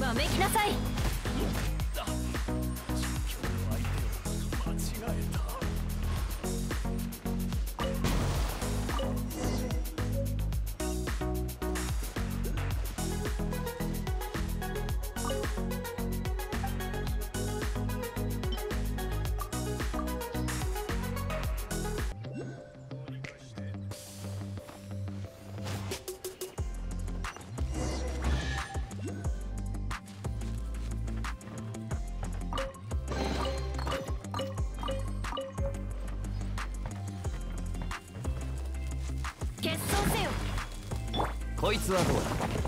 わめきなさい。こいつはどうだ？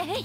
Hey!